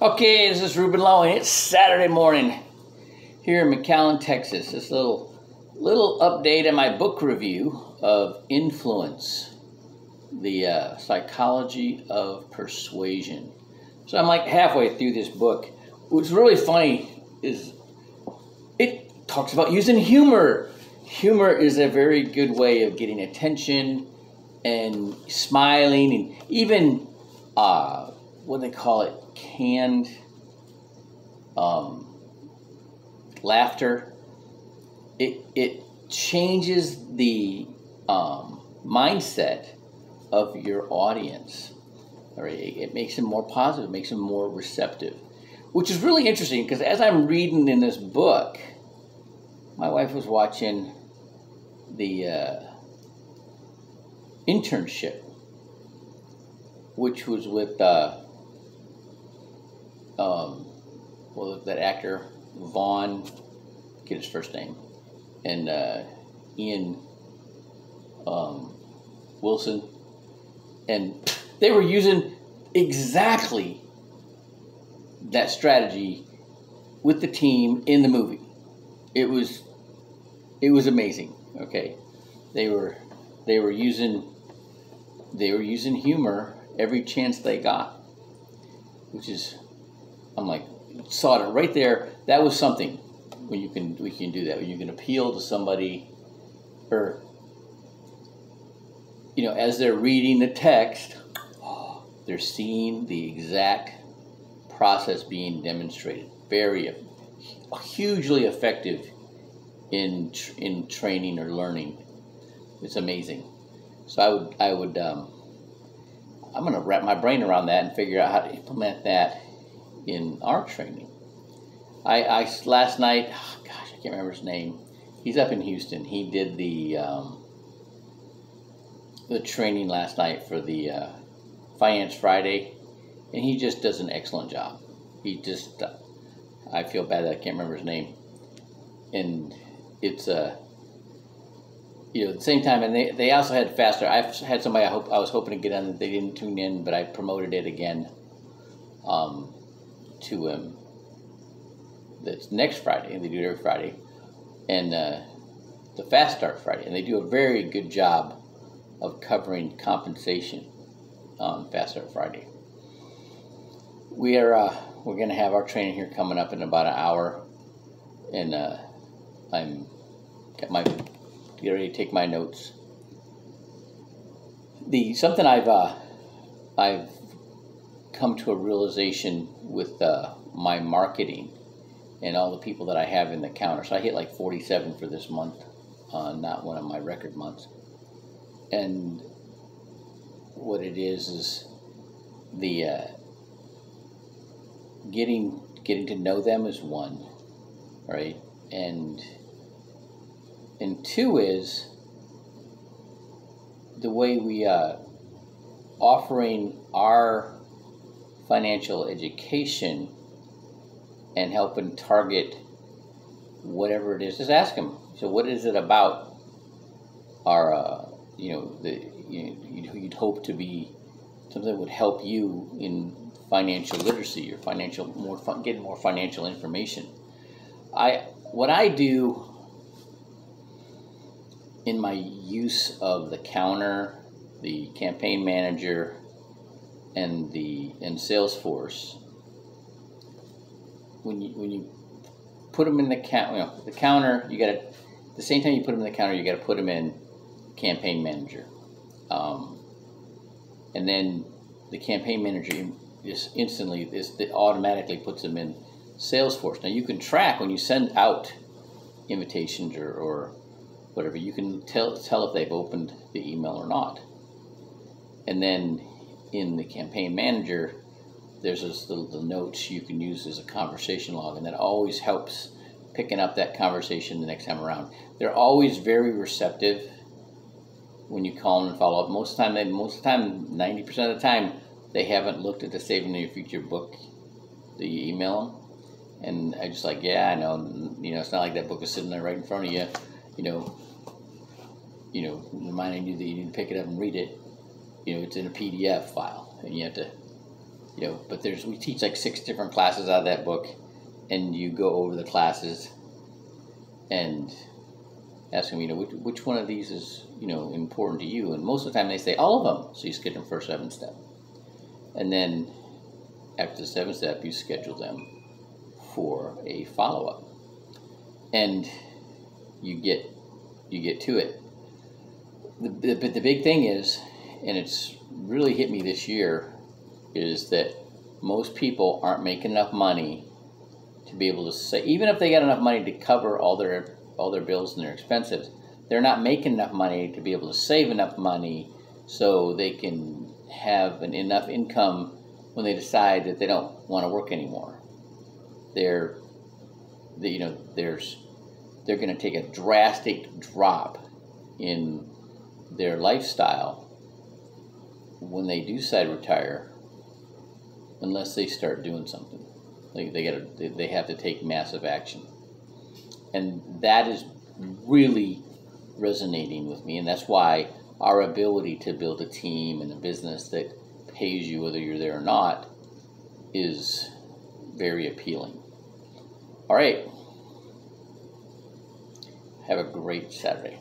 Okay, this is Reuben Lowing, and it's Saturday morning here in McAllen, Texas. This little little update on my book review of Influence, the uh, psychology of persuasion. So I'm like halfway through this book. What's really funny is it talks about using humor. Humor is a very good way of getting attention and smiling, and even uh, what they call it? canned um, laughter, it, it changes the um, mindset of your audience. Right? It makes them more positive, makes them more receptive, which is really interesting because as I'm reading in this book, my wife was watching the uh, internship, which was with uh, um, well, that actor Vaughn, get his first name, and uh, Ian um, Wilson, and they were using exactly that strategy with the team in the movie. It was it was amazing. Okay, they were they were using they were using humor every chance they got, which is I'm like, saw it right there. That was something when you can we can do that when you can appeal to somebody, or you know, as they're reading the text, they're seeing the exact process being demonstrated. Very hugely effective in in training or learning. It's amazing. So I would I would um, I'm to wrap my brain around that and figure out how to implement that in our training. I, I last night, oh gosh, I can't remember his name. He's up in Houston. He did the um, the training last night for the uh, Finance Friday, and he just does an excellent job. He just, uh, I feel bad that I can't remember his name, and it's a. Uh, you know, at the same time, and they, they also had faster. I've had somebody I hope I was hoping to get on. They didn't tune in, but I promoted it again. Um, to um, that's next Friday, and they do it every Friday, and uh, the Fast Start Friday, and they do a very good job of covering compensation on Fast Start Friday. We are uh, we're going to have our training here coming up in about an hour, and uh, I'm got my get ready to take my notes. The something I've uh, I've come to a realization with uh, my marketing and all the people that I have in the counter. So I hit like 47 for this month, uh, not one of my record months. And what it is is the uh, getting getting to know them is one, right? And and two is the way we uh, offering our financial education and helping target whatever it is. Just ask them. So, what is it about our, uh, you know, the you you'd hope to be something that would help you in financial literacy or financial more fun, getting more financial information. I what I do in my use of the counter, the campaign manager, and the in Salesforce, when you when you put them in the count, you know, the counter, you got to the same time you put them in the counter, you got to put them in Campaign Manager, um, and then the Campaign Manager just instantly this automatically puts them in Salesforce. Now you can track when you send out invitations or, or whatever. You can tell tell if they've opened the email or not, and then in the campaign manager, there's this, the, the notes you can use as a conversation log, and that always helps picking up that conversation the next time around. They're always very receptive when you call them and follow up. Most of the time, they, most of the time, ninety percent of the time, they haven't looked at the Saving Your Future book that you email them. And I just like, yeah, I know. You know, it's not like that book is sitting there right in front of you. You know, you know, reminding you that you need to pick it up and read it you know, it's in a PDF file, and you have to you know, but there's we teach like six different classes out of that book, and you go over the classes, and ask them, you know, which, which one of these is you know important to you, and most of the time they say all of them. So you schedule them for seven step, and then after the seventh step, you schedule them for a follow up, and you get you get to it. The, the, the big thing is, and it's really hit me this year, is that most people aren't making enough money to be able to say, even if they got enough money to cover all their all their bills and their expenses, they're not making enough money to be able to save enough money so they can have an enough income when they decide that they don't want to work anymore. They're, they, you know, there's, they're going to take a drastic drop in their lifestyle when they do decide to retire, unless they start doing something. Like they got they, they have to take massive action, and that is really resonating with me, and that's why our ability to build a team and a business that pays you whether you're there or not is very appealing. All right. Have a great Saturday.